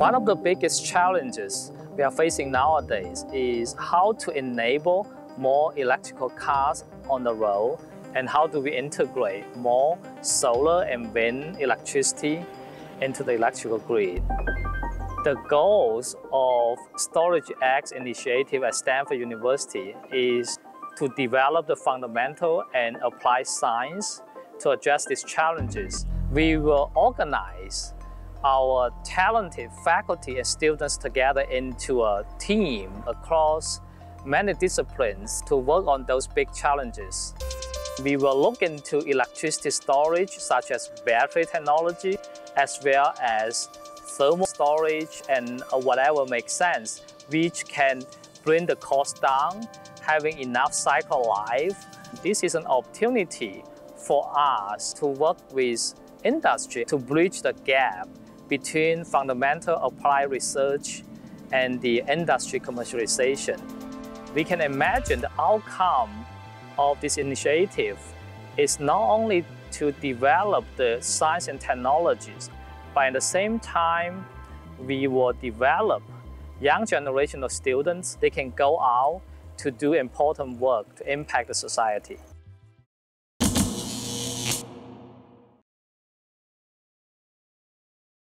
One of the biggest challenges we are facing nowadays is how to enable more electrical cars on the road and how do we integrate more solar and wind electricity into the electrical grid. The goals of Storage X initiative at Stanford University is to develop the fundamental and applied science to address these challenges. We will organize our talented faculty and students together into a team across many disciplines to work on those big challenges. We will look into electricity storage such as battery technology as well as thermal storage and whatever makes sense which can bring the cost down, having enough cycle life. This is an opportunity for us to work with industry to bridge the gap between fundamental applied research and the industry commercialization. We can imagine the outcome of this initiative is not only to develop the science and technologies, but at the same time, we will develop young generation of students. They can go out to do important work to impact the society.